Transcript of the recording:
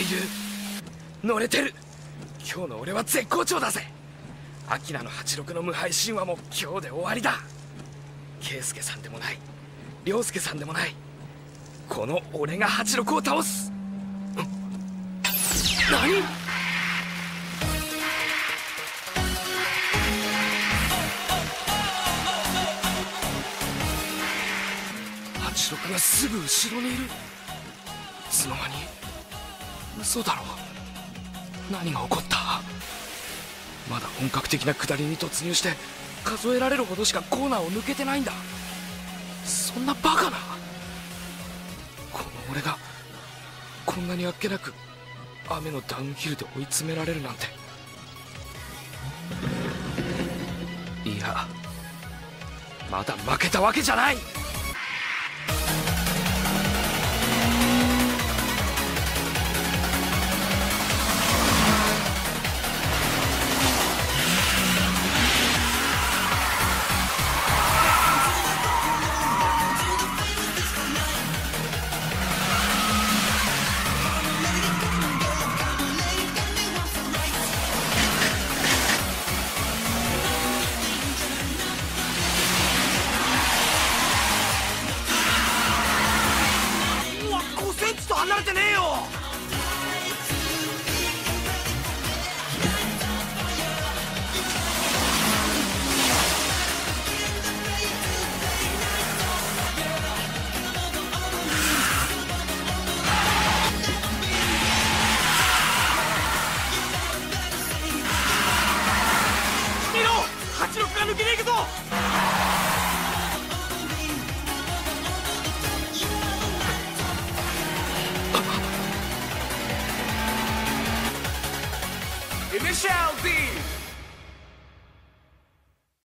る。乗れてる。今日の俺は絶好調だぜ。アキラの86の無敗神話も今日で終わりだ。圭介さんでもない。涼介さんでもない。この俺が86を倒す。何？86がすぐ後ろにいる。いつの間に嘘だろ何が起こった？まだ本格的な下りに突入して数えられるほどしかコーナーを抜けてないんだ。そんなバカな？この俺がこんなにあっけなく雨のダウンヒルで追い詰められるなんて。いやまだ負けたわけじゃない！Initial D.